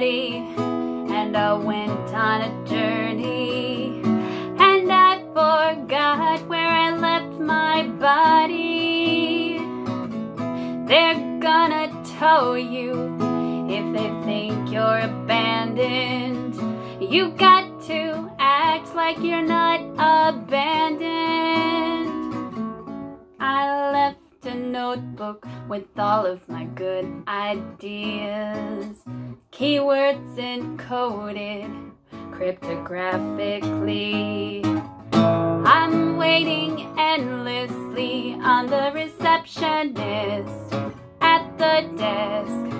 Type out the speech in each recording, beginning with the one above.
and I went on a journey and I forgot where I left my body. They're gonna tow you if they think you're abandoned. You got to act like you're not abandoned. I left a notebook with all of my good ideas. Keywords encoded cryptographically. I'm waiting endlessly on the receptionist at the desk.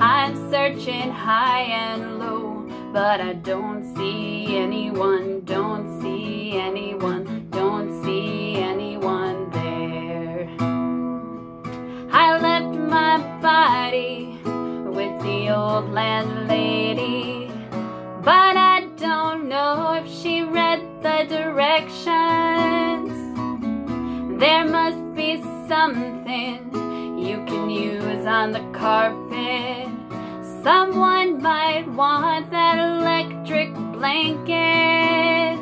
I'm searching high and low, but I don't see anyone, don't old landlady, but I don't know if she read the directions. There must be something you can use on the carpet. Someone might want that electric blanket.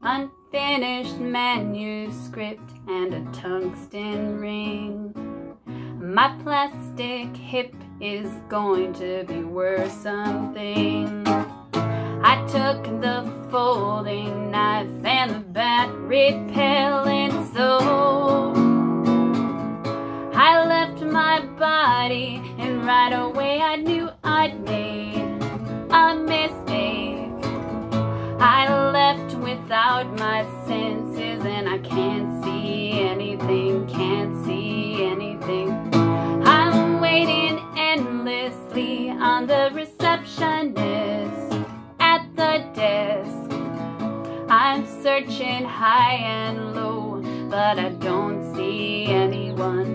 Unfinished manuscript and a tungsten ring. My plastic hip is going to be worth something. I took the folding knife and the bat repellent soap. I left my body and right away I knew I'd made a mistake. I left without my senses and I can't searching high and low, but I don't see anyone.